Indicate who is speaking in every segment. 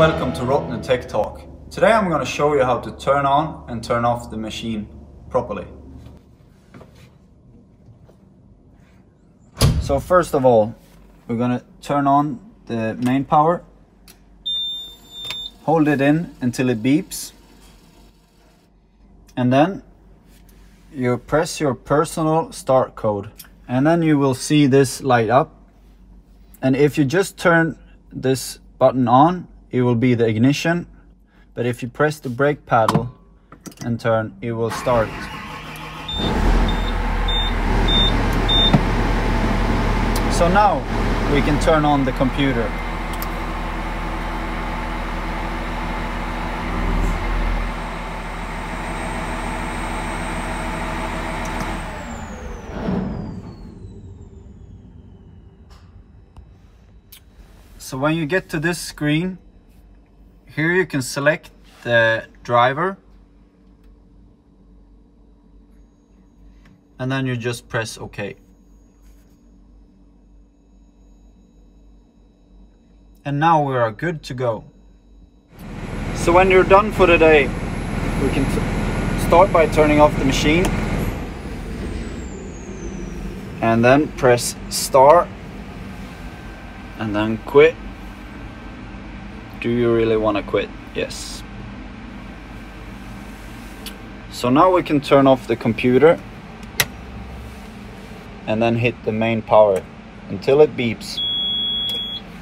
Speaker 1: welcome to Rottne Tech Talk. Today I'm going to show you how to turn on and turn off the machine properly. So first of all, we're going to turn on the main power. Hold it in until it beeps. And then you press your personal start code. And then you will see this light up. And if you just turn this button on, it will be the ignition. But if you press the brake paddle and turn, it will start. So now we can turn on the computer. So when you get to this screen, here you can select the driver. And then you just press OK. And now we are good to go. So when you're done for the day, we can start by turning off the machine. And then press start and then quit. Do you really want to quit? Yes. So now we can turn off the computer and then hit the main power until it beeps.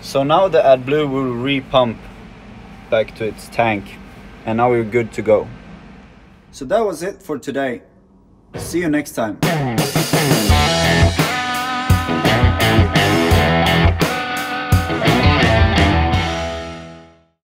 Speaker 1: So now the AdBlue will repump back to its tank and now we're good to go. So that was it for today. See you next time.